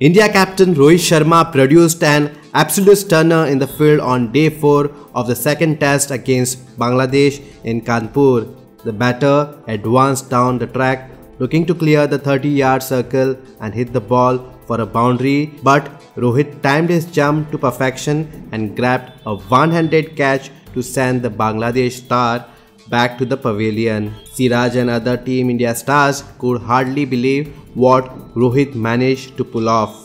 India captain Rohit Sharma produced an absolute stunner in the field on day 4 of the second test against Bangladesh in Kanpur. The batter advanced down the track looking to clear the 30 yard circle and hit the ball for a boundary but Rohit timed his jump to perfection and grabbed a one-handed catch to send the Bangladesh star back to the pavilion. Siraj and other Team India stars could hardly believe what Rohit managed to pull off.